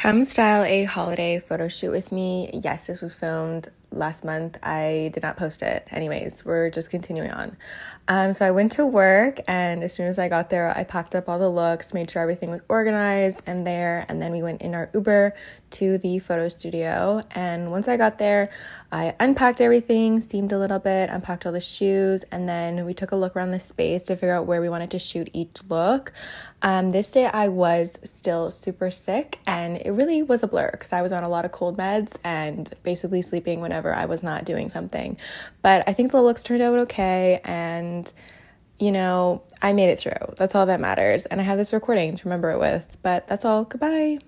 Come style a holiday photo shoot with me. Yes, this was filmed last month. I did not post it. Anyways, we're just continuing on. Um, so I went to work, and as soon as I got there, I packed up all the looks, made sure everything was organized and there, and then we went in our Uber to the photo studio. And once I got there, I unpacked everything, steamed a little bit, unpacked all the shoes, and then we took a look around the space to figure out where we wanted to shoot each look. Um, this day I was still super sick, and it really was a blur because I was on a lot of cold meds and basically sleeping whenever I was not doing something. But I think the looks turned out okay, and you know, I made it through. That's all that matters. And I have this recording to remember it with. But that's all. Goodbye.